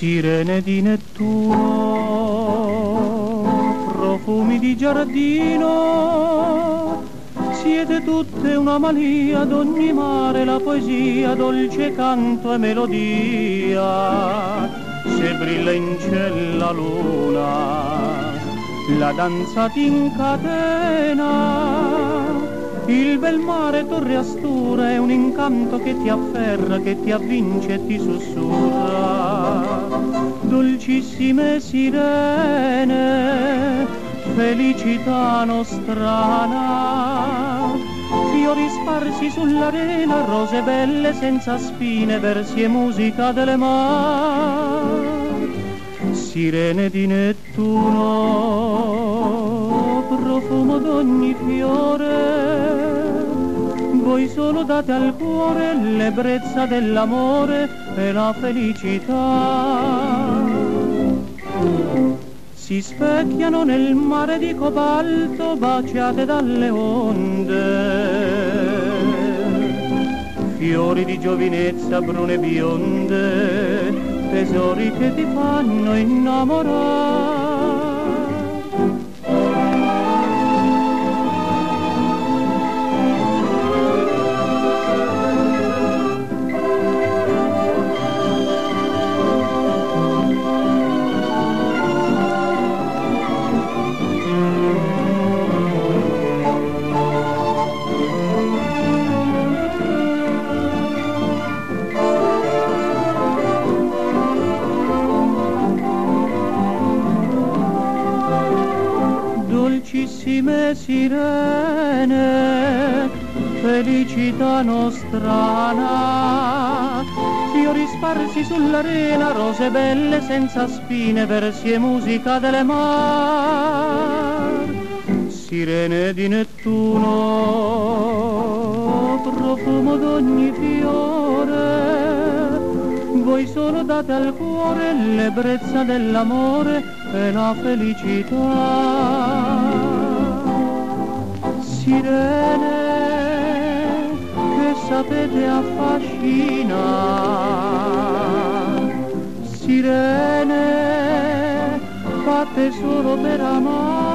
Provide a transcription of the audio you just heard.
sirene di Nettuno, profumi di giardino, siete tutte una mania d'ogni mare, la poesia, dolce canto e melodia, se brilla in cielo la luna, la danza ti incatena il bel mare torre astura è un incanto che ti afferra, che ti avvince e ti sussurra. Dolcissime sirene, felicità nostrana, fiori sparsi sull'arena, rose belle senza spine, versi e musica delle mani. Sirene di Nettuno, profumo d'ogni fiore, voi solo date al cuore l'ebbrezza dell'amore e la felicità. Si specchiano nel mare di cobalto baciate dalle onde. Fiori di giovinezza brune e bionde, tesori che ti fanno innamorare. Dolcissime sirene, felicità nostrana, fiori sparsi sull'arena, rose belle senza spine, versi e musica delle mar, sirene di Nettuno, profumo d'ogni fiore, voi solo date al cuore l'ebbrezza dell'amore e la felicità sirene che sapete affascinare, sirene fatte solo per amare.